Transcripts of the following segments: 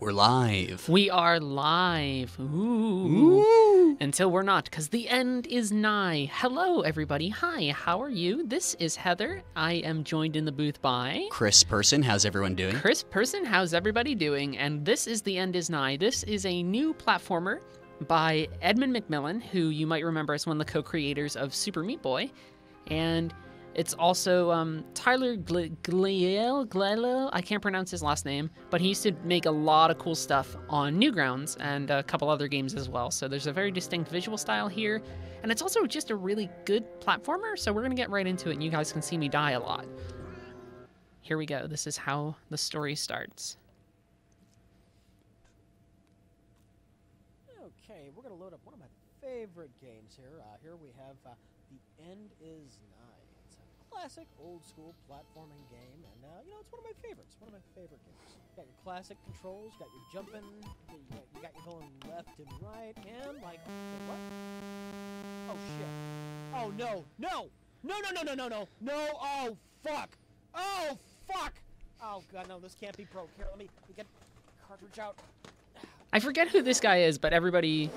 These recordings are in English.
We're live. We are live. Ooh. Until we're not, because the end is nigh. Hello, everybody. Hi, how are you? This is Heather. I am joined in the booth by Chris Person, how's everyone doing? Chris Person. How's everybody doing? And this is The End is Nigh. This is a new platformer by Edmund McMillen, who you might remember as one of the co creators of Super Meat Boy. And it's also um, Tyler Gle- Gliel, Glelo. I can't pronounce his last name, but he used to make a lot of cool stuff on Newgrounds and a couple other games as well. So there's a very distinct visual style here, and it's also just a really good platformer. So we're gonna get right into it, and you guys can see me die a lot. Here we go. This is how the story starts. Okay, we're going to load up one of my favorite games here. Uh, here we have uh, The End Is classic old school platforming game, and uh, you know, it's one of my favorites. One of my favorite games. You got your classic controls, got your jumping, you got, you got your going left and right, and like, what? Oh shit. Oh no, no! No, no, no, no, no, no! No! Oh fuck! Oh fuck! Oh god, no, this can't be broke. Here, let me, let me get cartridge out. I forget who this guy is, but everybody,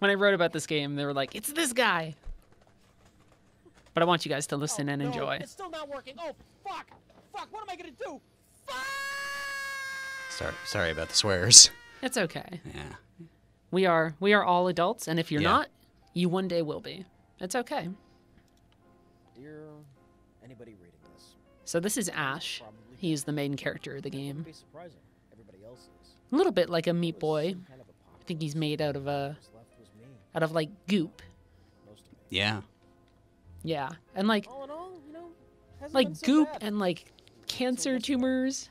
when I wrote about this game, they were like, "It's this guy." But I want you guys to oh, listen Oh, and no, enjoy. It's still not working. Oh, fuck! Fuck! What am I gonna do? Fuck! Sorry, sorry about the swears. It's okay. Yeah. We are we are all adults, and if you're Yeah. not, you one day will be. It's okay. Dear anybody reading this, So this is Ash. probably He's the main character of the that game. wouldn't be surprising. Everybody else is. A little bit like a Meat Boy. kind of I think he's made out of a What's left was me, out of like goop. most of. Yeah. Yeah, and like All in all, you know, hasn't been like so goop bad. and like cancer what's tumors,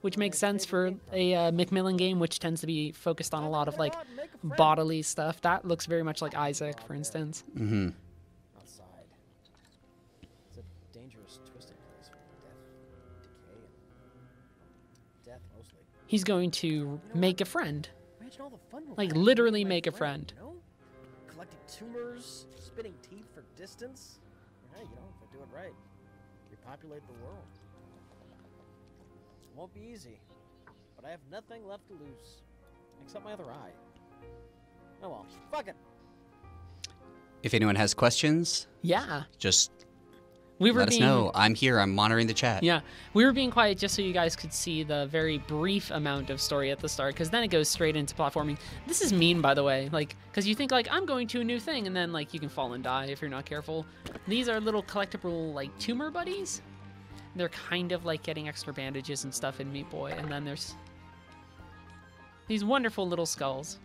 which makes sense for a uh, McMillen game, which tends to be focused on a lot of like out and make a friend. bodily stuff. That looks very much like Isaac, for instance. Mm-hmm. outside. It's a dangerous, twisted place with death, decay, and death mostly. He's going to make a friend. Imagine all the fun we'll Like, literally make a friend. You know? Collecting tumors, spitting teeth for distance. Hey, you know, if I do it right, repopulate the world. It Won't be easy, but I have nothing left to lose, except my other eye. Oh well, fuck it. If anyone has questions, Yeah, just we were let us know. I'm here. I'm monitoring the chat. Yeah, we were being quiet just so you guys could see the very brief amount of story at the start, because then it goes straight into platforming. This is mean, by the way, like, because you think like I'm going to a new thing, and then like you can fall and die if you're not careful. These are little collectible like tumor buddies. They're kind of like getting extra bandages and stuff in Meat Boy, and then there's these wonderful little skulls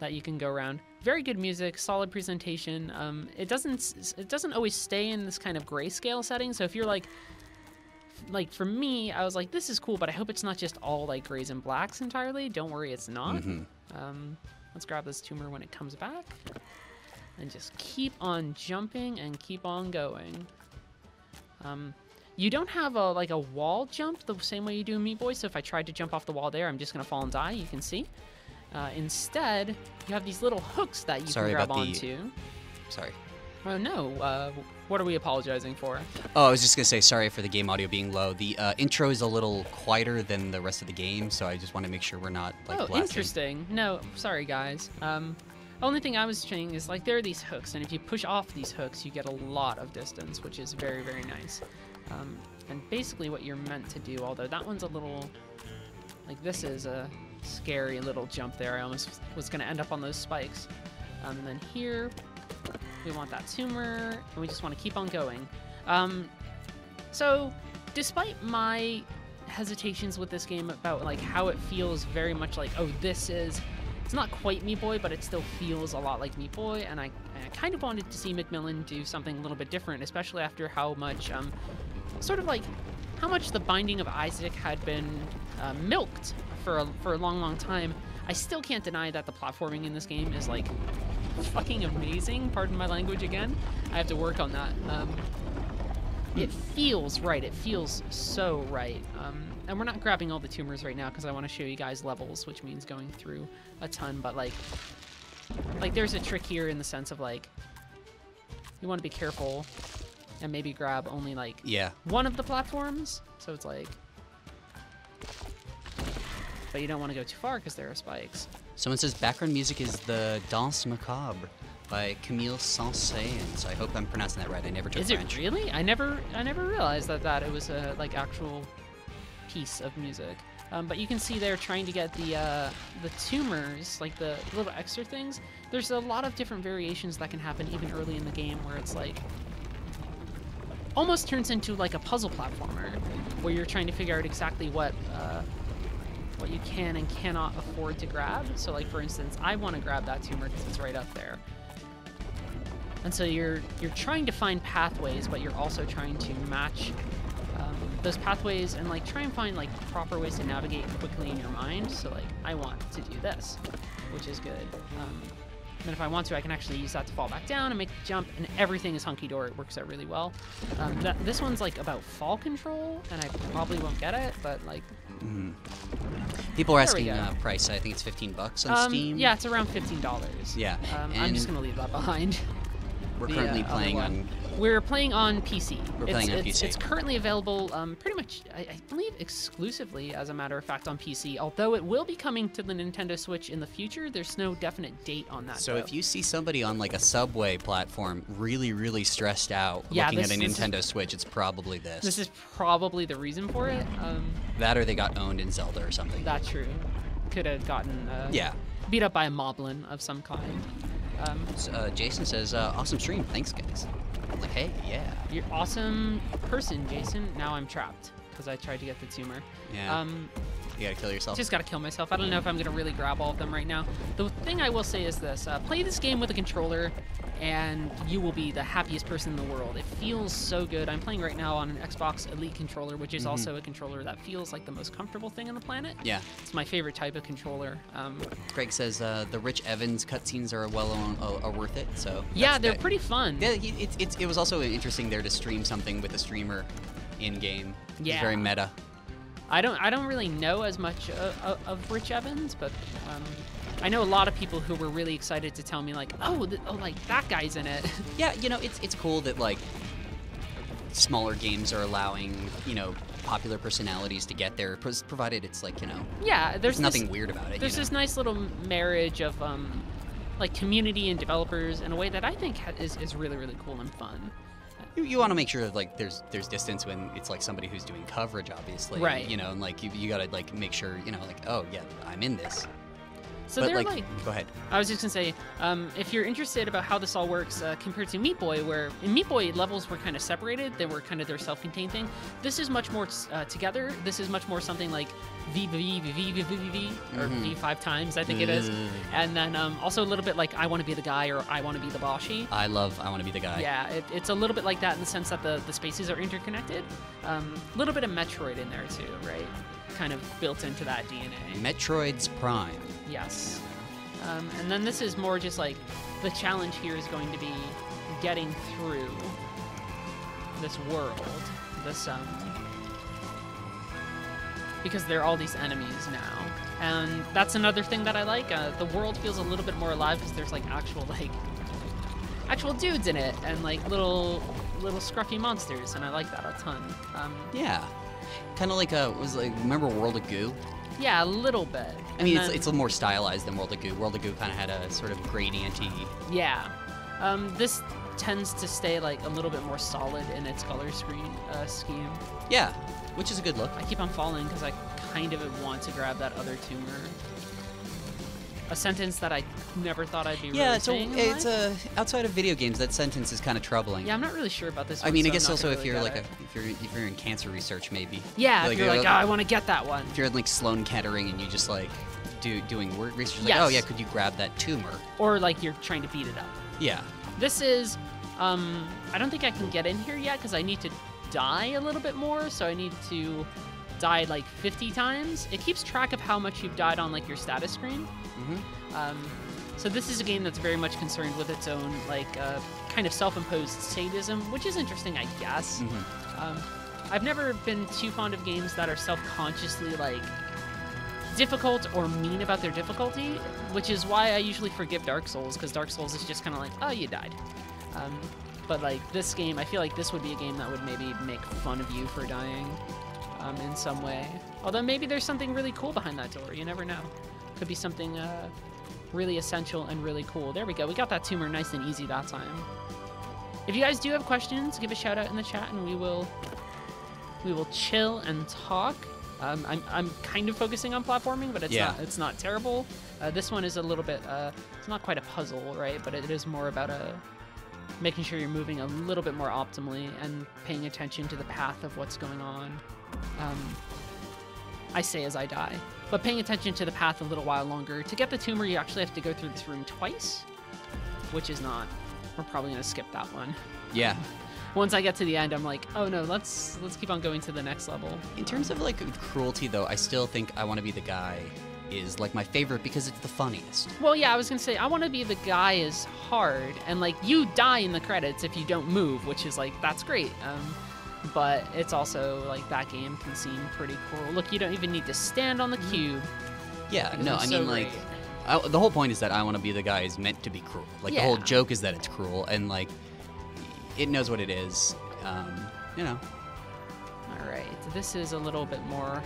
that you can go around. Very good music, solid presentation. Um, it doesn't it doesn't always stay in this kind of grayscale setting. So if you're like like for me, I was like, this is cool, but I hope it's not just all like grays and blacks entirely. Don't worry, it's not. Mhm. Um, let's grab this tumor when it comes back, and just keep on jumping and keep on going. Um, you don't have a like a wall jump the same way you do in Meat Boy. So if I tried to jump off the wall there, I'm just gonna fall and die. You can see. Uh, instead, you have these little hooks that you Sorry can grab about the- onto. Sorry. Oh no! Uh, what are we apologizing for? Oh, I was just gonna say sorry for the game audio being low. The uh, intro is a little quieter than the rest of the game, so I just want to make sure we're not like oh, blasting. interesting. No, sorry guys. Um, only thing I was saying is like there are these hooks, and if you push off these hooks, you get a lot of distance, which is very very nice. Um, and basically what you're meant to do, although that one's a little like this is a scary little jump there. I almost was gonna end up on those spikes. Um, and then here we want that tumor, and we just want to keep on going. Um, so, despite my hesitations with this game about like how it feels very much like oh this is it's not quite Meat Boy but it still feels a lot like Meat Boy and I, I kind of wanted to see McMillen do something a little bit different especially after how much um sort of like how much the Binding of Isaac had been uh, milked for a, for a long long time I still can't deny that the platforming in this game is like fucking amazing pardon my language again I have to work on that um, it feels right. It feels so right. Um, and we're not grabbing all the tumors right now because I want to show you guys levels, which means going through a ton. But like, like there's a trick here in the sense of like, you want to be careful and maybe grab only like Yeah. one of the platforms. So it's like, but you don't want to go too far because there are spikes. Someone says background music is the Danse Macabre by Camille Saint-Saëns. I hope I'm pronouncing that right. I never took Is French. it really? I never, I never realized that that it was a like actual piece of music. Um, but you can see they're trying to get the uh, the tumors, like the little extra things. There's a lot of different variations that can happen even early in the game, where it's like almost turns into like a puzzle platformer, where you're trying to figure out exactly what uh, what you can and cannot afford to grab. So, like for instance, I want to grab that tumor because it's right up there. And so you're you're trying to find pathways, but you're also trying to match um, those pathways and like try and find like proper ways to navigate quickly in your mind. So like I want to do this, which is good. Um, and if I want to, I can actually use that to fall back down and make the jump, and everything is hunky dory. It works out really well. Um, that, this one's like about fall control, and I probably won't get it, but like Mhm. People are asking uh, price. I think it's 15 bucks on um, Steam. yeah, it's around fifteen dollars. Yeah, um, I'm just gonna leave that behind. We're the, currently uh, playing on. We're playing on PC. We're it's, playing on it's, PC. It's currently available, um, pretty much, I, I believe, exclusively, as a matter of fact, on PC. Although it will be coming to the Nintendo Switch in the future. There's no definite date on that. So though. if you see somebody on like a subway platform really, really stressed out Yeah, looking this- at a this is- Nintendo Switch, it's probably this. this is probably the reason for it. Um, that or they got owned in Zelda or something. that's true. Could have gotten uh, yeah. beat up by a moblin of some kind. Um, So, uh, Jason says, uh, awesome stream. Thanks, guys. I'm like, hey, yeah. you're awesome person, Jason. Now I'm trapped because I tried to get the tumor. Yeah. Um, you gotta kill yourself. Just gotta kill myself. I don't know if I'm gonna really grab all of them right now. The thing I will say is this: uh, play this game with a controller, and you will be the happiest person in the world. It feels so good. I'm playing right now on an Xbox Elite controller, which is Mhm. also a controller that feels like the most comfortable thing on the planet. yeah. It's my favorite type of controller. Um, Craig says uh, the Rich Evans cutscenes are well on, uh, are worth it. So yeah, they're good. pretty fun. Yeah, he- it's, it's, it was also interesting there to stream something with a streamer in game. It's Yeah. very meta. I don't I don't really know as much uh, uh, of Rich Evans, but um, I know a lot of people who were really excited to tell me like, oh, oh, like that guy's in it. Yeah, you know, it's it's cool that like smaller games are allowing you know popular personalities to get there, provided it's like you know yeah, there's there's this- nothing weird about it. there's you know? this nice little marriage of um, like community and developers in a way that I think ha- is, is really really cool and fun. You, you want to make sure that like there's there's distance when it's like somebody who's doing coverage, obviously. Right. You know, and like you, you gotta like make sure you know like oh yeah I'm in this. So but they're like, like, go ahead. I was just gonna say, um, if you're interested about how this all works uh, compared to Meat Boy, where in Meat Boy levels were kind of separated, they were kind of their self-contained thing. This is much more uh, together. This is much more something like V V V V V V V or mm-hmm. V five times, I think it is, mm. and then um, also a little bit like I want to be the guy or I want to be the Boshy. I love I want to be the guy. Yeah, it, it's a little bit like that in the sense that the the spaces are interconnected. A um, little bit of Metroid in there too, right? Kind of built into that DNA. Metroid's Prime. Yes. Um, and then this is more just like the challenge here is going to be getting through this world, this um, because there are all these enemies now, and that's another thing that I like. Uh, the world feels a little bit more alive because there's like actual like actual dudes in it and like little little scruffy monsters, and I like that a ton. Um, Yeah. Kind of like a was like remember World of Goo? yeah, a little bit. I mean, And it's, then- it's a little more stylized than World of Goo. World of Goo kind of had a sort of gradienty. Yeah. Um, this tends to stay like a little bit more solid in its color screen uh, scheme. Yeah, which is a good look. I keep on falling because I kind of want to grab that other tumor. A sentence that I never thought I'd be reading. Yeah, it's a, it's a outside of video games. That sentence is kind of troubling. Yeah, I'm not really sure about this. I mean, I so I'm guess also if really you're like a if you're if you're in cancer research, maybe. yeah, like if you're you're like, like- oh, I want to get that one. If you're in like Sloan Kettering and you just like do doing word research, like, Yes. oh yeah, could you grab that tumor? Or like you're trying to beat it up. Yeah. This is, um, I don't think I can get in here yet because I need to die a little bit more. So I need to die like 50 times. It keeps track of how much you've died on like your status screen. hmm Um, so this is a game that's very much concerned with its own like uh, kind of self-imposed sadism, which is interesting, I guess. hmm Um, I've never been too fond of games that are self-consciously like difficult or mean about their difficulty, which is why I usually forgive Dark Souls because Dark Souls is just kind of like, oh, you died. Um, but like this game, I feel like this would be a game that would maybe make fun of you for dying. Um, in some way. Although maybe there's something really cool behind that door. You never know. Could be something uh, really essential and really cool. There we go. We got that tumor nice and easy that time. If you guys do have questions, give a shout out in the chat, and we will we will chill and talk. Um, I'm, I'm kind of focusing on platforming, but it's Yeah. not it's not terrible. Uh, this one is a little bit uh, it's not quite a puzzle, right? But it is more about a making sure you're moving a little bit more optimally and paying attention to the path of what's going on. Um, I say as I die, but paying attention to the path a little while longer. To get the tumor, you actually have to go through this room twice, which is not. We're probably gonna skip that one. Yeah. Once I get to the end, I'm like, oh no, let's let's keep on going to the next level. In terms of like cruelty, though, I still think I want to be the guy is like my favorite because it's the funniest. Well, yeah, I was gonna say I want to be the guy is hard, and like you die in the credits if you don't move, which is like that's great. Um, but it's also like that game can seem pretty cruel. Look, you don't even need to stand on the cube. Yeah, no, I so mean like. I, the whole point is that I want to be the guy who's meant to be cruel. Like the whole joke is that it's cruel, and like, it knows what it is. Um, you know. All right, this is a little bit more.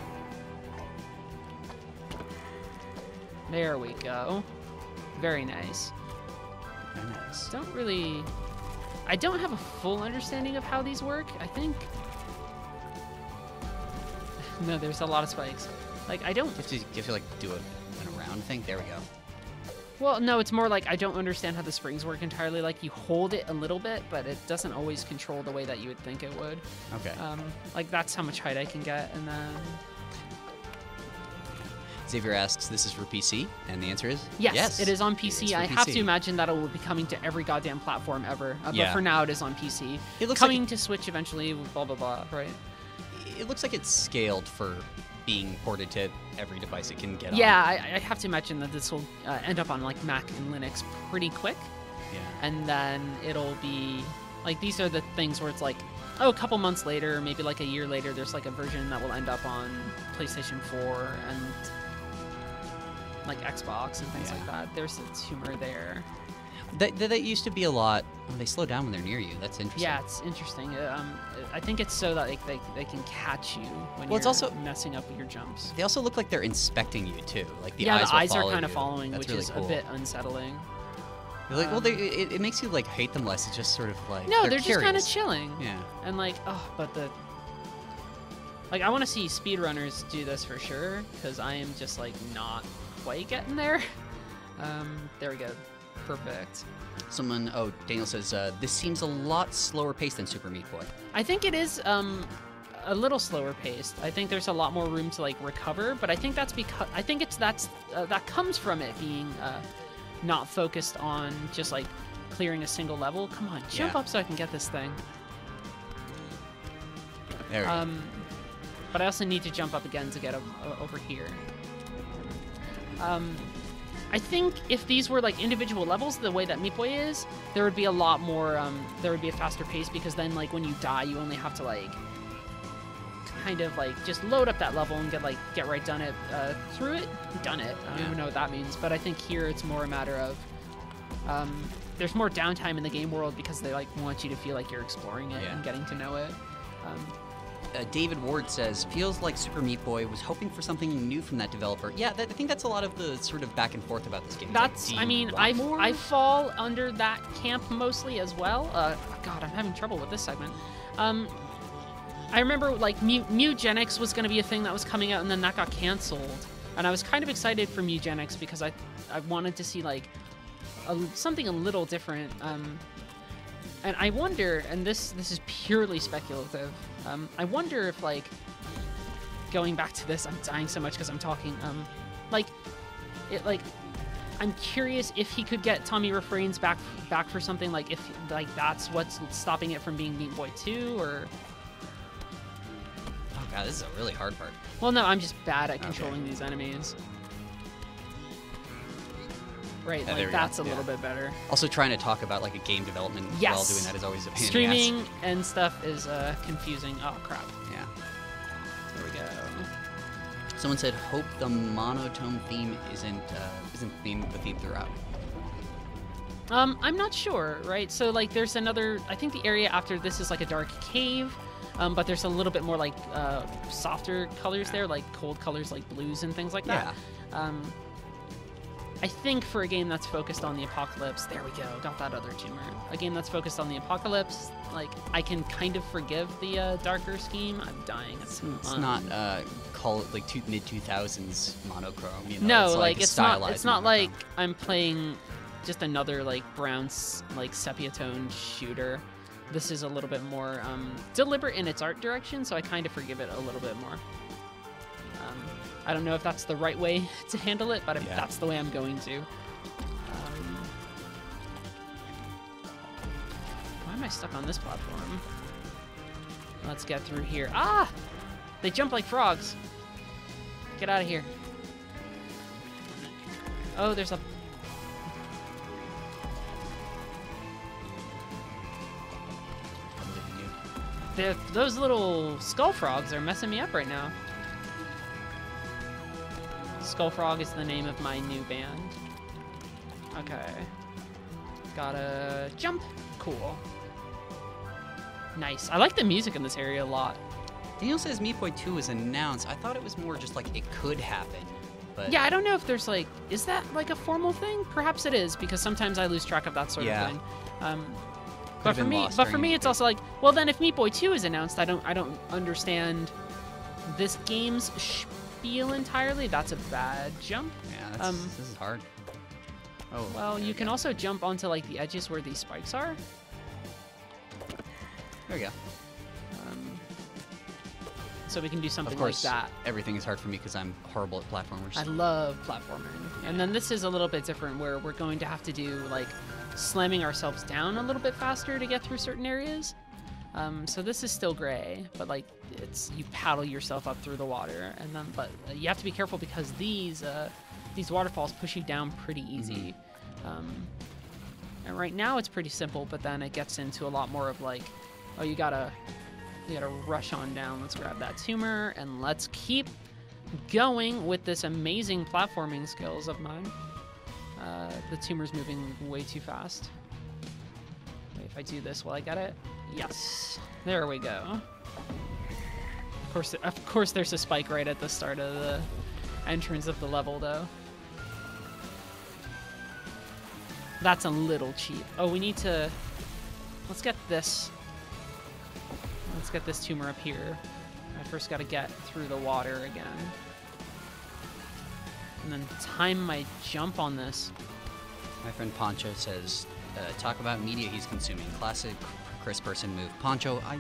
There we go. Very nice. Very nice. Don't really. I don't have a full understanding of how these work. I think. No, there's a lot of spikes. Like I don't. You have to, you have to like do a, an around thing. There we go. Well, no, it's more like I don't understand how the springs work entirely. Like you hold it a little bit, but it doesn't always control the way that you would think it would. Okay. Um, like that's how much height I can get, and then Xavier asks, "This is for PC," and the answer is yes, yes. it is on PC. I have to imagine that it will be coming to every goddamn platform ever. Uh, But for now, it is on PC. It looks like coming to Switch eventually. Blah blah blah. Right? It looks like it's scaled for being ported to every device it can get on. Yeah, I, I have to imagine that this will uh, end up on like Mac and Linux pretty quick. Yeah. and then it'll be like these are the things where it's like oh a couple months later maybe like a year later there's like a version that will end up on playstation 4 and like xbox and things Yeah. like that there's a tumor there That, that, that used to be a lot. Oh, they slow down when they're near you. That's interesting. yeah it's interesting um, i think it's so that like, they, they can catch you when Well, it's you're also- messing up with your jumps They also look like they're inspecting you too. Like the yeah eyes the eyes are kind of following That's which really is cool. a bit unsettling like, well, they, um, it, it makes you like hate them less. It's just sort of like no they're, they're, just kind of chilling Yeah. And like, oh, but the like, I want to see speedrunners do this for sure because I am just like not quite getting there. Um, there we go, perfect. Someone, oh, Daniel says uh, this seems a lot slower paced than Super Meat Boy. I think it is um a little slower paced. I think there's a lot more room to like recover, but I think that's because I think it's that's uh, that comes from it being uh, not focused on just like clearing a single level. Come on, jump Yeah. up so I can get this thing. There we go. Um, but I also need to jump up again to get over here. Um, I think if these were like individual levels, the way that Meat Boy is, there would be a lot more. Um, there would be a faster pace because then, like, when you die, you only have to like kind of like just load up that level and get like get right done it uh, through it. Done it. I don't Yeah. even know what that means, but I think here it's more a matter of. Um, there's more downtime in the game world because they like want you to feel like you're exploring it Yeah. and getting to know it. Um, uh, David Ward says, feels like Super Meat Boy was hoping for something new from that developer. Yeah, that, I think that's a lot of the sort of back and forth about this game. It's like, That's. I mean, I more? I fall under that camp mostly as well. Uh, God, I'm having trouble with this segment. Um, I remember like Mu- Mewgenics was going to be a thing that was coming out, and then that got canceled. And I was kind of excited for Mewgenics because I I wanted to see like a, something a little different. Um, and I wonder, and this this is purely speculative. Um, I wonder if like going back to this, I'm dying so much because I'm talking. Um, like it like I'm curious if he could get Tommy Refenes back back for something like if like that's what's stopping it from being Meat Boy 2 or Oh god, this is a really hard part. well no I'm just bad at Okay. controlling these enemies. Right, Yeah, like we go, that's a yeah. little bit better. Also, trying to talk about like a game development while doing that is always a pain in the ass. Streaming and stuff is uh, confusing. Oh crap. Yeah. There we go. Someone said, "Hope the monotone theme isn't uh, isn't theme the theme throughout." Um, I'm not sure, right? So like, there's another. I think the area after this is like a dark cave. um, but there's a little bit more like uh, softer colors there, like cold colors like blues and things like that. Um, I think for a game that's focused on the apocalypse, there we go, got that other tumor. A game that's focused on the apocalypse, like I can kind of forgive the uh, darker scheme. I'm dying. It's, It's not uh, call it like two, mid two thousands monochrome. You know? no, it's like, like, it's not. It's not monochrome. like I'm playing just another like brown like sepia toned shooter. This is a little bit more um, deliberate in its art direction, so I kind of forgive it a little bit more. I don't know if that's the right way to handle it, but Yeah. that's the way I'm going to. Um, why am I stuck on this platform? Let's get through here. Ah! They jump like frogs. Get out of here. Oh, there's a. The, those little skull frogs are messing me up right now. Skull Frog is the name of my new band. Okay. Gotta jump. Cool. Nice. I like the music in this area a lot. Daniel says Meat Boy 2 is announced. I thought it was more just like it could happen. But Yeah, I don't know if there's like, is that like a formal thing? Perhaps it is because sometimes I lose track of that sort Yeah. of thing. Um, but for me, but for me, it's also like, well, then if Meat Boy Two is announced, I don't, I don't understand this game's spiel entirely. That's a bad jump. Yeah, Um, this is hard. Oh, Well, you can go. also jump onto like the edges where these spikes are. There we go. Um, so we can do something Of course, like that. everything is hard for me because I'm horrible at platformers. I love platforming. And then this is a little bit different where we're going to have to do like slamming ourselves down a little bit faster to get through certain areas. Um, so this is still gray, but like it's you paddle yourself up through the water, and then but uh, you have to be careful because these uh, these waterfalls push you down pretty easy. Um, and right now it's pretty simple, but then it gets into a lot more of like, oh, you gotta you gotta rush on down. Let's grab that tumor and let's keep going with this amazing platforming skills of mine. Uh, the tumor's moving way too fast. Wait, if I do this, will I get it? Yes. There we go. Of course, of course, there's a spike right at the start of the entrance of the level, though. That's a little cheap. Oh, we need to. Let's get this. Let's get this tumor up here. I first got to get through the water again. And then time my jump on this. My friend Poncho says, uh, talk about media he's consuming. Classic Chris person move. Poncho, I.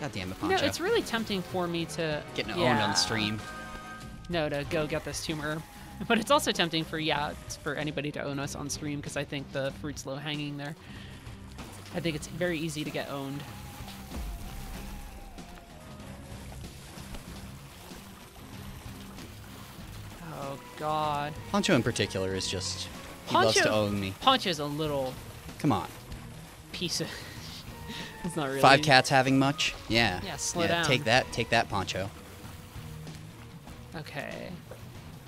God damn it, Poncho. know, it's really tempting for me to Getting owned yeah, on stream. No, to go get this tumor. But it's also tempting for yeah, for anybody to own us on stream because I think the fruit's low hanging there. I think it's very easy to get owned. Oh God, Poncho in particular is just. He loves to own me. Poncho's a little Come on. Piece of. it's not really. Five cats having much? Yeah. Yeah, slow down. Take that. Take that, Poncho. Okay.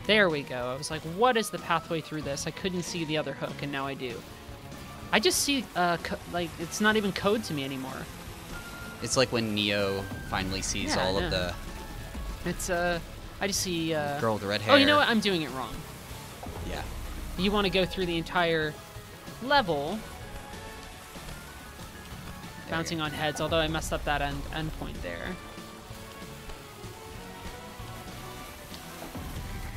There we go. I was like, what is the pathway through this? I couldn't see the other hook, and now I do. I just see, uh, co- like, it's not even code to me anymore. It's like when Neo finally sees Yeah, all yeah. of the It's, uh, I just see, uh... girl with the red hair. Oh, you know what? I'm doing it wrong. Yeah. You want to go through the entire level, bouncing on heads, although I messed up that end, end point there.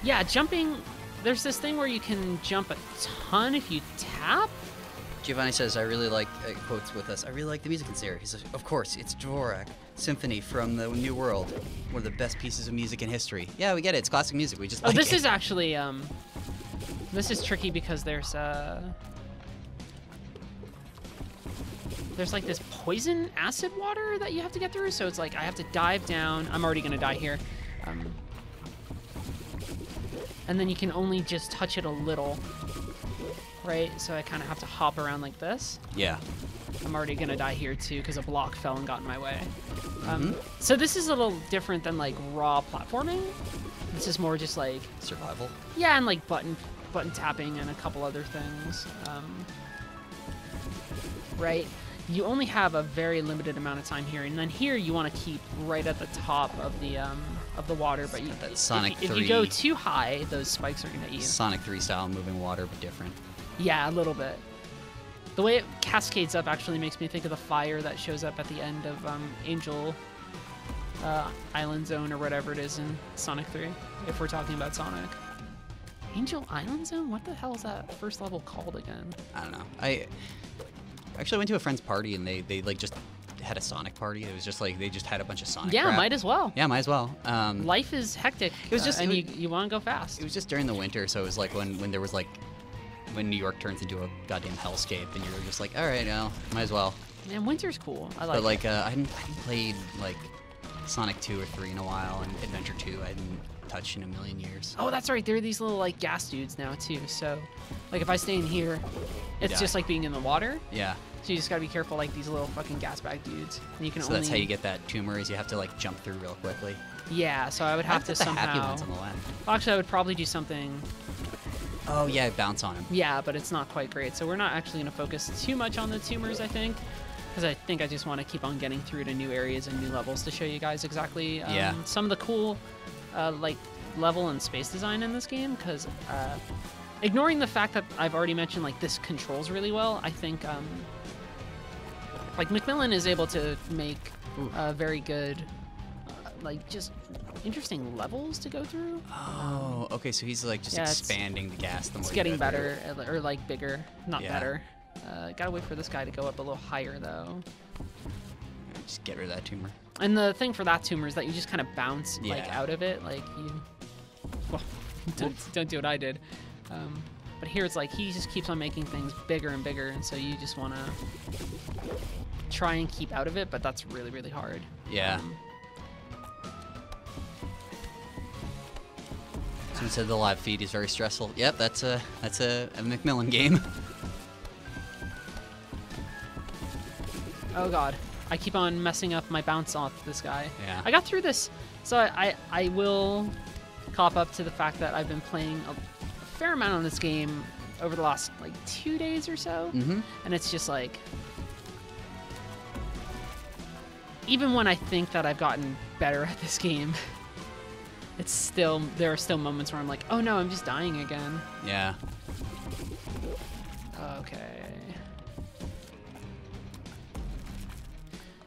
Yeah, jumping... There's this thing where you can jump a ton if you tap. Giovanni says, I really like, uh, quotes with us, I really like the music in area. He says, of course, it's Dvorak, Symphony from the New World. One of the best pieces of music in history. Yeah, we get it. It's classic music. We just Oh, like this it. is actually um, this is tricky because there's uh, there's like this poison acid water that you have to get through. So it's like I have to dive down. I'm already gonna die here. Um, and then you can only just touch it a little, right? So I kind of have to hop around like this. Yeah. I'm already gonna die here too because a block fell and got in my way. Um, so this is a little different than like raw platforming. This is more just like Survival. yeah, and like button button tapping and a couple other things. Um, right? You only have a very limited amount of time here, and then here you want to keep right at the top of the um, of the water. But you, That if, Sonic if you go too high, those spikes are gonna eat you. Sonic 3 style moving water, but different. Yeah, a little bit. The way it cascades up actually makes me think of the fire that shows up at the end of um, Angel uh, Island Zone or whatever it is in Sonic 3, if we're talking about Sonic. Angel Island Zone? What the hell is that first level called again? I don't know. I actually I went to a friend's party and they, they like just had a Sonic party. It was just like they just had a bunch of Sonic. yeah, crap. might as well. Yeah, might as well. Um, Life is hectic. It was uh, just- and it you, you want to go fast. It was just during the winter, so it was like when, when there was like when New York turns into a goddamn hellscape, and you're just like, all right, well, might as well. Man, winter's cool. I like but like, uh, I hadn't, I hadn't played like Sonic 2 or 3 in a while, and Adventure 2 I hadn't touched in a million years. Oh, that's right. There are these little like gas dudes now too. So, like if I stay in here, it's just like being in the water. Yeah, So you just gotta be careful, like these little fucking gas bag dudes. And you can so only. that's how you get that tumor is you have to like jump through real quickly. Yeah. So I would have to That's the happy somehow. ones on the left. Well, actually, I would probably do something. Oh yeah, bounce on him. Yeah, but it's not quite great. So we're not actually gonna focus too much on the tumors, I think, because I think I just want to keep on getting through to new areas and new levels to show you guys exactly um, Yeah. some of the cool, uh, like level and space design in this game. Because uh, ignoring the fact that I've already mentioned like this controls really well, I think um, like McMillen is able to make uh, very good, uh, like just interesting levels to go through. Oh, okay. So he's like just Yeah, expanding the gas. The more It's getting better, uh, or like bigger, not Yeah. better. Uh, gotta wait for this guy to go up a little higher though. Just get rid of that tumor. And the thing for that tumor is that you just kind of bounce like out of it, like you. Well, don't, don't do what I did. Um, but here it's like he just keeps on making things bigger and bigger, and so you just want to try and keep out of it, but that's really really hard. Yeah. Um, Someone said the live feed is very stressful. Yep, that's a that's a, a McMillen game. oh god, I keep on messing up my bounce off this guy. Yeah. I got through this, so I, I, I will cop up to the fact that I've been playing a, a fair amount on this game over the last like two days or so, Mm-hmm. and it's just like even when I think that I've gotten better at this game, it's still there are still moments where I'm like, oh no, I'm just dying again. Yeah. Okay.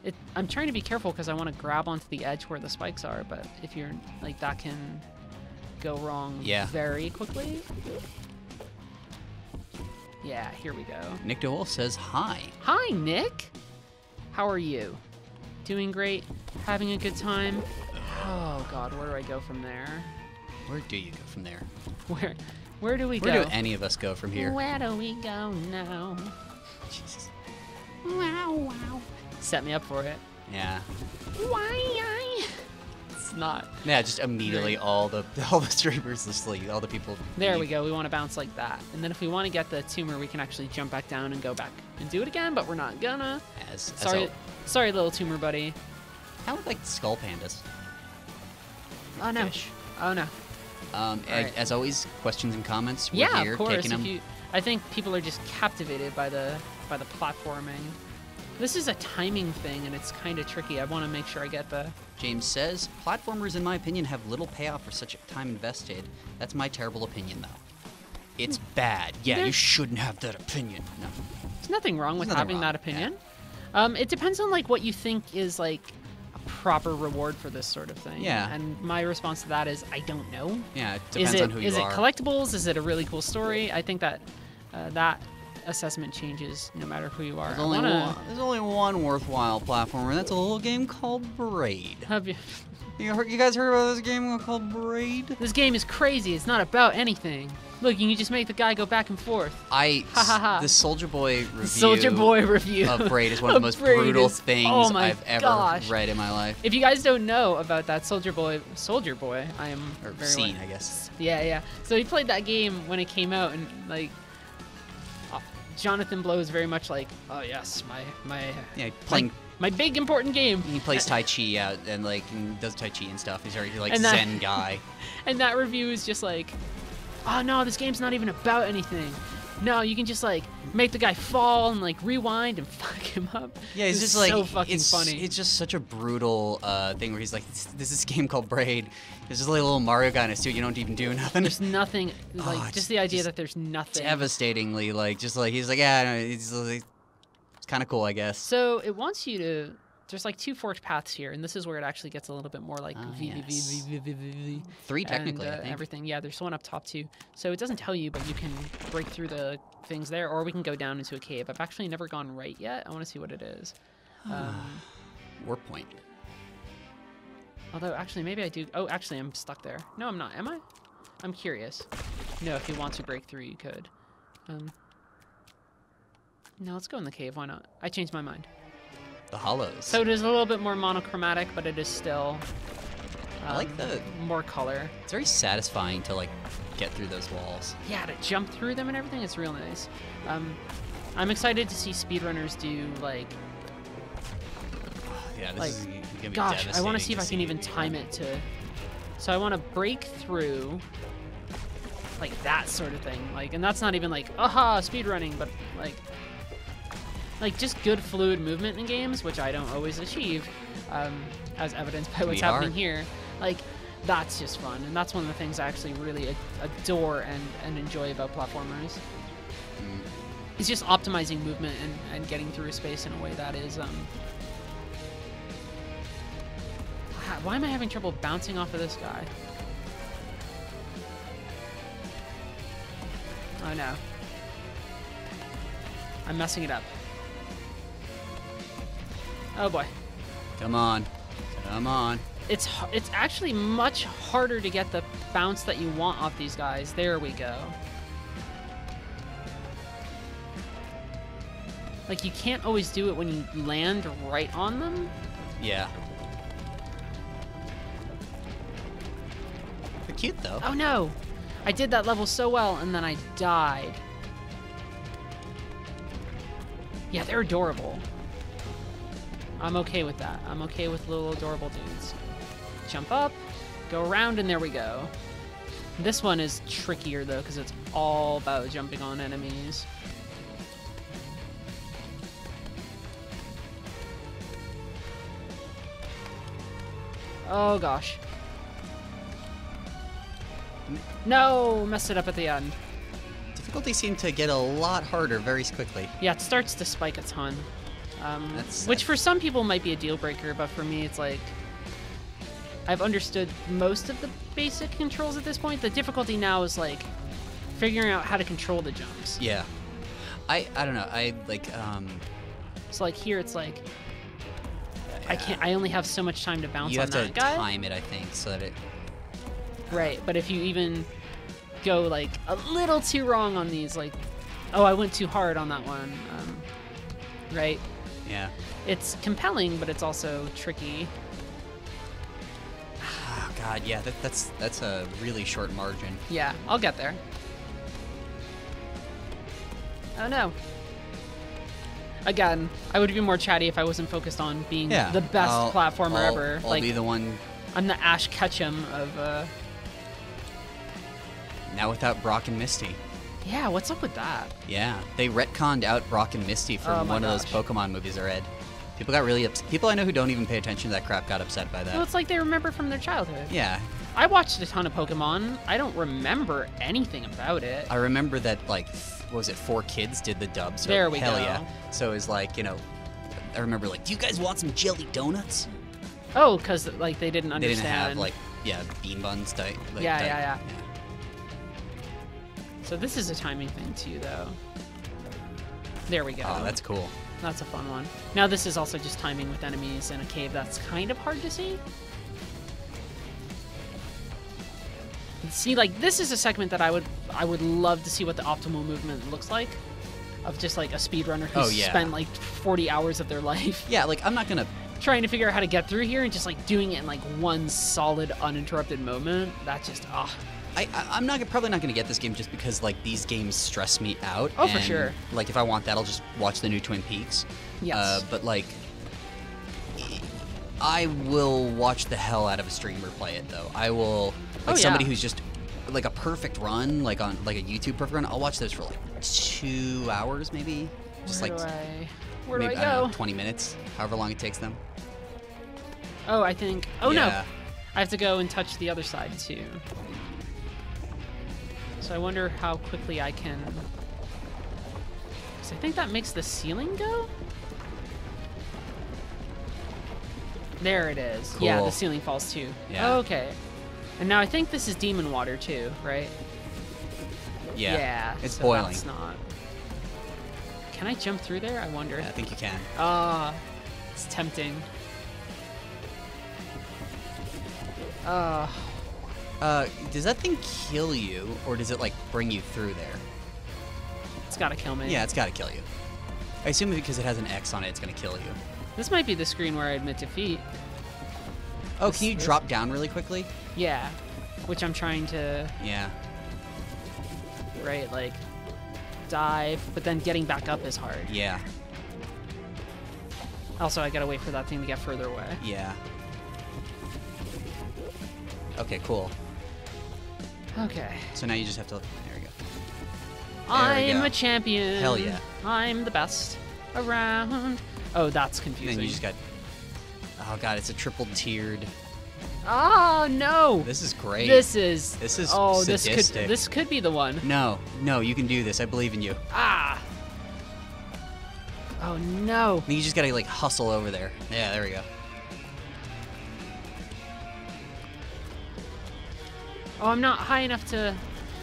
It, I'm trying to be careful because I want to grab onto the edge where the spikes are, but if you're like that can go wrong Yeah. very quickly. Yeah, here we go. Nick DeWolf says hi. Hi, Nick. How are you? Doing great? Having a good time? Oh God, where do I go from there? Where do you go from there? Where, where do we Where go? Where do any of us go from here? Where do we go now? Jesus. Wow, wow. Set me up for it. Yeah. Why? It's not. Yeah, just immediately all the all the streamers, just like all the people. There we go. We want to bounce like that. And then if we want to get the tumor, we can actually jump back down and go back and do it again, but we're not gonna. As, as Sorry, al- sorry, little tumor buddy. I would like skull pandas. Oh no. Fish. Oh no. Um, Alright. as always, questions and comments. We're yeah, here of course. taking them. you, I think people are just captivated by the by the platforming. This is a timing thing, and it's kind of tricky. I want to make sure I get the. James says, platformers, in my opinion, have little payoff for such time invested. That's my terrible opinion, though. It's bad. Yeah, There- you shouldn't have that opinion. No. There's nothing wrong with nothing having wrong, that yeah. opinion. Um, it depends on like what you think is like a proper reward for this sort of thing. Yeah. And my response to that is I don't know. Yeah, it is depends it on who is you it are. Is it collectibles? Is it a really cool story? I think that uh, that assessment changes no matter who you are. There's only, wanna- one, there's only one worthwhile platformer, and that's a little game called Braid. have you- You, heard, you guys heard about this game called Braid? This game is crazy. It's not about anything. Look, you can just make the guy go back and forth. I Ha, ha, ha. the Soldier Boy review Soldier Boy review of Braid is one of the most Braid brutal is- oh things oh I've ever gosh. read in my life. If you guys don't know about that Soldier Boy, Soldier Boy, I am Or very seen, I guess. Yeah, yeah. So he played that game when it came out, and like, Jonathan Blow is very much like, oh yes, my my Yeah, playing. my big important game. He plays Tai Chi out and like and does Tai Chi and stuff. He's already like And that- Zen guy. And that review is just like, oh no, this game's not even about anything. No, you can just like make the guy fall and like rewind and fuck. him up. Yeah, It's just like so fucking it's, funny. It's just such a brutal uh, thing where he's like, "This this is this game called Braid. There's just like a little Mario guy in a suit. You don't even do nothing. There's nothing like Oh, just the idea just that there's nothing. Devastatingly, like just like he's like, yeah, no, it's, it's kind of cool, I guess. So it wants you to. There's like two forked paths here, and this is where it actually gets a little bit more like Ah, V V V yes. V V V V. Three technically, and, I uh, think. everything. Yeah, there's one up top too. So it doesn't tell you, but you can break through the things there, or we can go down into a cave. I've actually never gone right yet. I want to see what it is. Um, Warp point. although actually, maybe I do. Oh, actually, I'm stuck there. No, I'm not. Am I? I'm curious. No, if you want to break through, you could. Um, no, let's go in the cave. Why not? I changed my mind. The hollows. So it is a little bit more monochromatic, but it is still. I like um, the- more color. it's very satisfying to like get through those walls. Yeah, to jump through them and everything, it's real nice. Um, I'm excited to see speedrunners do like, Yeah, this Like, is gonna be gosh, I want to see if I can even time it to. So I want to break through, like that sort of thing. Like, and that's not even like, aha, speedrunning, but like, like just good fluid movement in games, which I don't always achieve, um, as evidenced by what's be happening here. Like, that's just fun, and that's one of the things I actually really adore and, and enjoy about platformers. Mm. It's just optimizing movement and, and getting through a space in a way that is um Ah, why am I having trouble bouncing off of this guy? Oh no. I'm messing it up. Oh boy. Come on, come on. It's it's actually much harder to get the bounce that you want off these guys. There we go. Like you can't always do it when you land right on them. Yeah. They're cute though. Oh no! I did that level so well and then I died. Yeah, they're adorable. I'm okay with that. I'm okay with little adorable dudes. Jump up, go around, and there we go. This one is trickier though, because it's all about jumping on enemies. Oh gosh. No, messed it up at the end. Difficulty seemed to get a lot harder very quickly. Yeah, it starts to spike a ton. Um, which for some people might be a deal breaker, but for me, it's like I've understood most of the basic controls at this point. The difficulty now is like figuring out how to control the jumps. Yeah. I I don't know. I like um. So like here, it's like I can't. I only have so much time to bounce You on have to that guy. time it, I think, so that it. Right, but if you even go like a little too wrong on these, like, oh, I went too hard on that one. Um, right. Yeah. It's compelling, but it's also tricky. Oh God, yeah. That, that's that's a really short margin. Yeah, I'll get there. Oh no. Again, I would be more chatty if I wasn't focused on being Yeah. the best I'll- platformer I'll- ever. I'll like be the one I'm the Ash Ketchum of uh now without Brock and Misty. Yeah, what's up with that? Yeah, they retconned out Brock and Misty from Oh one of those. Pokemon movies I read. People got really upset. People I know who don't even pay attention to that crap got upset by that. Well, it's like they remember from their childhood. yeah, I watched a ton of Pokemon. I don't remember anything about it. I remember that like what was it 4Kids did the dub. So There we hell go. yeah. So it was like you know, I remember like, do you guys want some jelly donuts? Oh, because like they didn't understand. They didn't have like yeah bean buns. Di- like, Yeah, di- yeah, yeah. So this is a timing thing too, though. There we go. Oh, that's cool. That's a fun one. Now this is also just timing with enemies in a cave that's kind of hard to see. See, like this is a segment that I would I would love to see what the optimal movement looks like. Of just like a speedrunner who's Oh, yeah. spent like 40 hours of their life Yeah, like I'm not gonna. trying to figure out how to get through here and just like doing it in like one solid uninterrupted moment. That just ah. I, I I'm not probably not gonna get this game just because like these games stress me out. Oh, for sure. Like if I want that, I'll just watch the new Twin Peaks. Yes. Uh, but like, I will watch the hell out of a streamer play it though. I will like Oh, somebody who's just like a perfect run, like on like a YouTube perfect run. I'll watch those for like two hours maybe. Just Where like do I... Where do maybe, I don't go? know, 20 minutes, however long it takes them. Oh, I think. Oh no. I have to go and touch the other side too. So I wonder how quickly I can. Because I think that makes the ceiling go. There it is. Yeah, the ceiling falls too. Yeah. Okay. And now I think this is demon water too, right? Yeah. It's so boiling. That's not. Can I jump through there? I wonder. Yeah, I think you can. Ah, it's tempting. Ah, Uh, does that thing kill you, or does it like bring you through there? it's gotta kill me. Yeah, it's got to kill you. I assume because it has an X on it, it's gonna kill you. This might be the screen where I admit defeat. Oh, This- can you this- drop down really quickly? Yeah, which I'm trying to Yeah. right like dive, but then getting back up is hard. Yeah. Also, I gotta wait for that thing to get further away. Yeah. Okay, cool. Okay. So now you just have to. There we go. we I'm go. a champion. Hell yeah. I'm the best around. Oh, that's And confusing. then you just got. Oh god, it's a triple tiered. Oh no! This is great. This is. This is Oh, this could. This could be the one. No, no, you can do this. I believe in you. Ah. Oh no. You just gotta like hustle over there. Yeah, there we go. Oh, I'm not high enough to.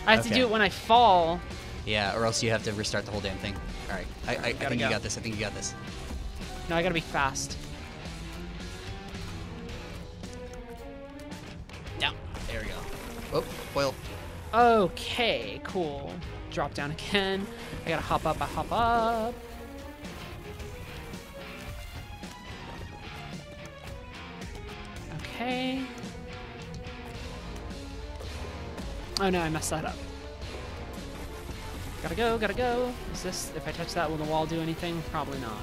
I have to do it when I fall. Yeah, or else you have to restart the whole damn thing. All right, I, I, I think go. you got this. I think you got this. No, I gotta be fast. Down. There we go. Oh, boil. Okay, cool. Drop down again. I gotta hop up. I hop up. Okay. Oh no, I messed that up. Gotta go, gotta go. Is this, if I touch that, will the wall do anything? Probably not.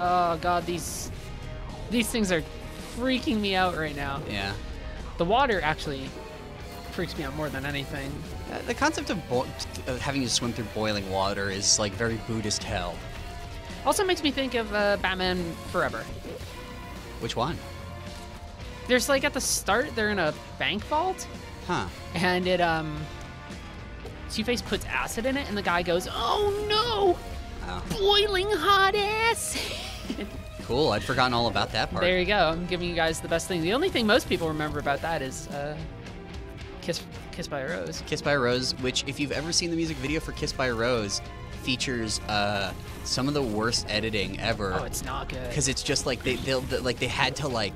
Oh god, these, these things are freaking me out right now. Yeah. The water actually freaks me out more than anything. Uh, the concept of, bo- of having to swim through boiling water is like very Buddhist hell. Also makes me think of uh, Batman Forever. Which one? There's like at the start, they're in a bank vault, Huh. and it um, Two Face puts acid in it, and the guy goes, "Oh no, Oh. boiling hot acid." Cool. I'd forgotten all about that part. there you go. I'm giving you guys the best thing. The only thing most people remember about that is uh, Kiss Kiss by a Rose. Kiss by a Rose, which, if you've ever seen the music video for Kiss by a Rose, features uh, some of the worst editing ever. Oh, it's not good. because it's just like they they'll like they had to like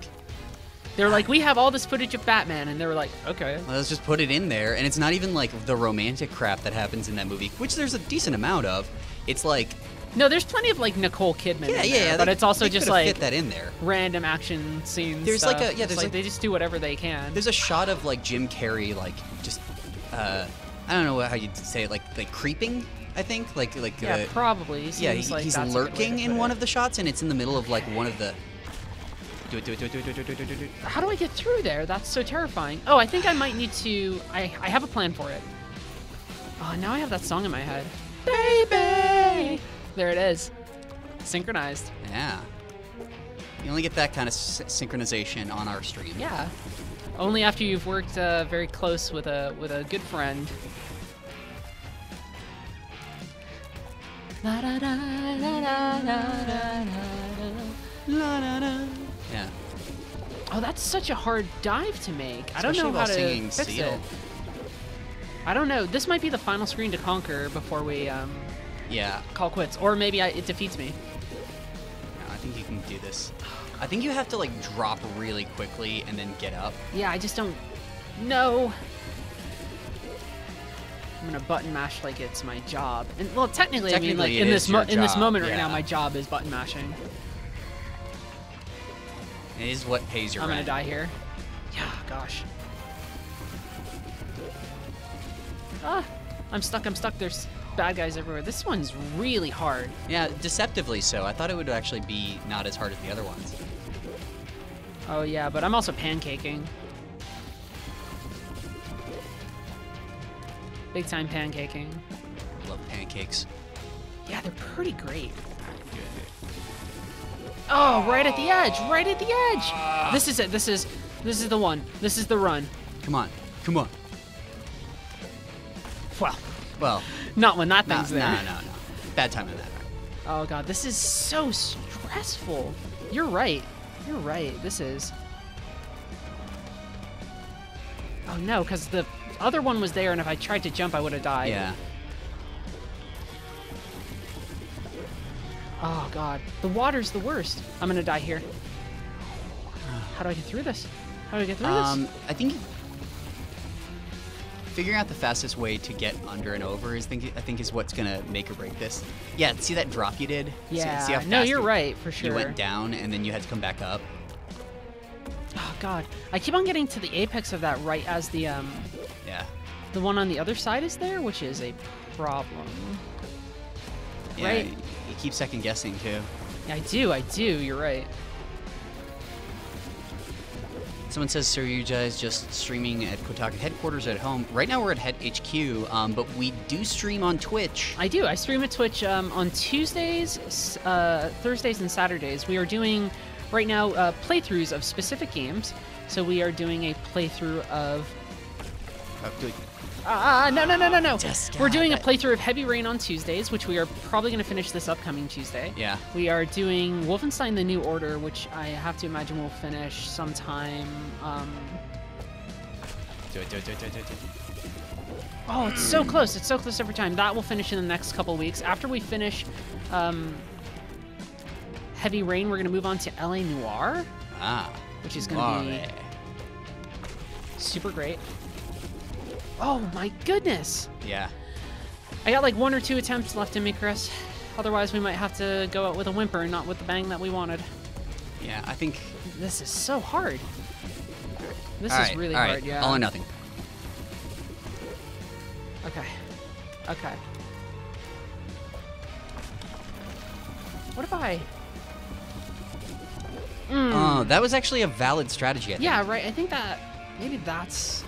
They're like, we have all this footage of Batman, and they were like, okay. let's just put it in there and it's not even like the romantic crap that happens in that movie which there's a decent amount of it's like No, there's plenty of like Nicole Kidman. yeah yeah, yeah but they- it's also just like fit that in there random action scenes. There's like a- yeah, there's like, like- they just do whatever they can. there's a shot of like jim carrey like just uh i don't know how you'd say it like like creeping i think like like yeah, uh, probably. yeah he- like he's that's a good way to lurking in one of the shots and it's in the middle of like one of the How do I get through there? That's so terrifying. Oh, I think I might need to. I I have a plan for it. Oh, now I have that song in my head. Baby. There it is. Synchronized. yeah you only get that kind of s- synchronization on our stream Yeah. Only after you've worked uh, very close with a with a good friend. La da da la da da da da. Yeah Oh, that's such a hard dive to make. I don't know while how to singing fix Seal. it. I don't know. This might be the final screen to conquer before we um, yeah call quits, or maybe I, it defeats me. No, I think you can do this. I think you have to like drop really quickly and then get up. Yeah, I just don't know. I'm gonna button mash like it's my job. And well, technically, I mean, like in this in this moment right now, my job is button mashing. It is what pays your I'm gonna die here. Yeah, gosh. Ah, I'm stuck. I'm stuck. There's bad guys everywhere. This one's really hard. Yeah, deceptively so. I thought it would actually be not as hard as the other ones. Oh yeah, but I'm also pancaking. Big time pancaking. Love pancakes. Yeah, they're pretty great. Oh, right at the edge, right at the edge. This is it. This is this is the one. This is the run. Come on. Come on. Well, Well, not when that thing's no, there. no, no. no. Bad time on that. Oh god, this is so stressful. You're right. You're right. This is. Oh no, because the other one was there, and if I tried to jump, I would have died. Yeah. Oh god, the water's the worst. I'm gonna die here. How do I get through this? How do I get through Um, this? I think figuring out the fastest way to get under and over is think I think is what's gonna make or break this. Yeah, see that drop you did? See- Yeah. See, how no, you're you- right for sure. You went down and then you had to come back up. Oh god, I keep on getting to the apex of that right as the um Yeah. the one on the other side is there, which is a problem. Yeah. Right. You keep second guessing too. I do, I do. You're right. Someone says, "So are you just streaming at Kotaku headquarters at home?" Right now we're at Head HQ, um, but we do stream on Twitch. I do. I stream at Twitch um, on Tuesdays, uh, Thursdays, and Saturdays. We are doing right now uh, playthroughs of specific games. So we are doing a playthrough of. Oh, Ah, no, no, no, no, no. Just We're doing a playthrough of Heavy Rain on Tuesdays, which we are probably going to finish this upcoming Tuesday. Yeah. We are doing Wolfenstein: The New Order, which I have to imagine we'll finish sometime. Um, Do it, do it, do it, do it, do it. Oh, it's so close. It's so close every time. That will finish in the next couple weeks. After we finish um, Heavy Rain, we're going to move on to LA Noire, Ah. which is going to be super great. Oh my goodness. Yeah. I got like one or two attempts left in me, Chris. Otherwise, we might have to go out with a whimper and not with the bang that we wanted. Yeah. I think. This is so hard. This all is right, really all right, hard, yeah. All or nothing. Okay. Okay. What if I... Mm. Oh, that was actually a valid strategy. I think. Yeah, right. I think that maybe that's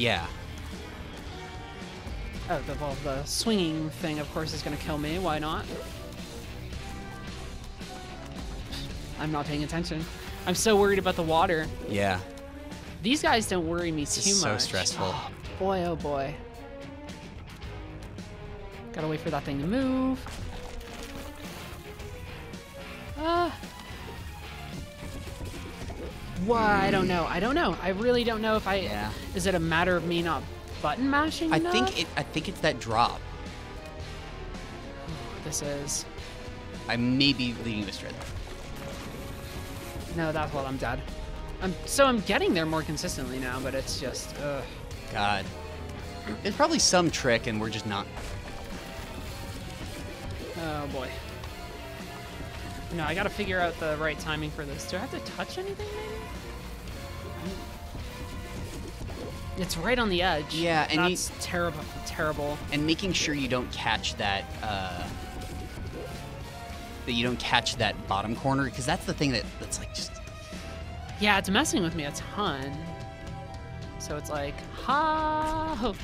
Yeah. oh, the well, the swinging thing, of course, is gonna kill me. Why not? I'm not paying attention. I'm so worried about the water. Yeah. These guys don't worry me This too is so much. stressful. Oh, boy, oh boy. Gotta wait for that thing to move. Why? I don't know. I don't know. I really don't know if I. Yeah. Is it a matter of me not button mashing? I enough? think it. I think it's that drop. Oh, this is. I may be leading you astray. No, that's what I'm dead. I'm so I'm getting there more consistently now, but it's just. Ugh. God. There's probably some trick, and we're just not. Oh boy. No, I gotta figure out the right timing for this. Do I have to touch anything, maybe? It's right on the edge. Yeah, and you- terrible. Terrible. and making sure you don't catch that uh, that you don't catch that bottom corner because that's the thing that that's like just Yeah, it's messing with me a ton. So it's like, ha. ho.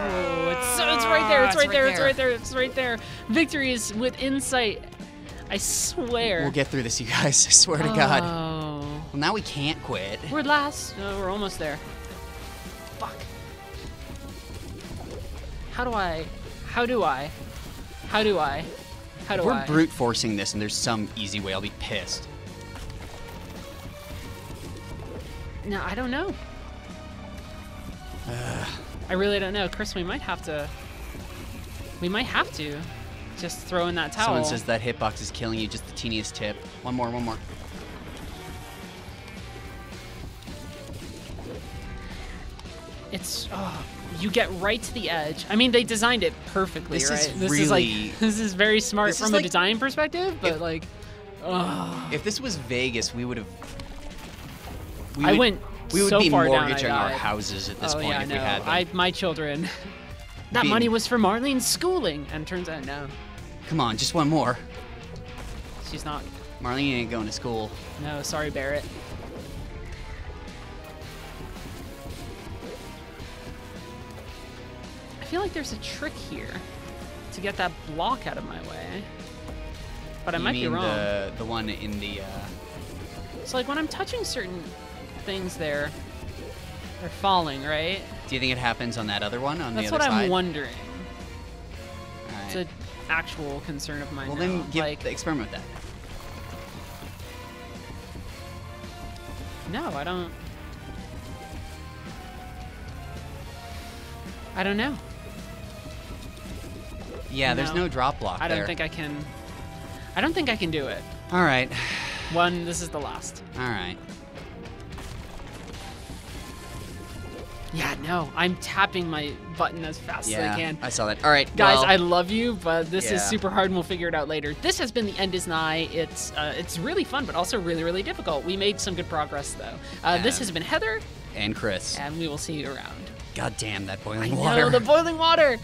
Oh, it's so it's right there. It's Ah, right there. It's right there. It's right there. Victory is with insight. I swear. we'll get through this you guys i swear to god Oh. well now we can't quit We're last. No, we're almost there. Fuck. How do I? How do I? How do I? How do we're I? brute forcing this and there's some easy way i'll be pissed No, I don't know. I really don't know, Chris. We might have to. We might have to just throw in that towel. someone says that hitbox is killing you just the teeniest tip one more one more It's oh, you get right to the edge. I mean, they designed it perfectly, This right? is this is like really- this is very smart from a like- design perspective, but If- like, oh, if this was vegas we would have we I would- went we would so be far down, I mortgaging our houses at this oh point yeah, if no. we had them. I my children. that Being- money was for Marlene's schooling, and turns out no, come on just one more she's not. marlene ain't going to school No, sorry, Barret. I feel like there's a trick here to get that block out of my way. But I you might be wrong. the the one in the uh, So like when I'm touching certain things there, they're falling, right? Do you think it happens on that other one on That's the other side? That's what? I'm wondering. All It's an actual concern of mine Well, now. then give, like, experiment with that. no, I don't. I don't know. Yeah, there's No. no drop block I don't there. think I can. I don't think I can do it. All right, One, this is the last. all right. Yeah, no, I'm tapping my button as fast Yeah, as I can. I saw that. All right, Guys, well, I love you, but this Yeah. is super hard, and we'll figure it out later. This has been the end is nigh. It's uh, it's really fun, but also really really difficult. We made some good progress though. Uh, this has been Heather, and Chris. and we will see you around. God damn that boiling I boiling know water. the boiling water.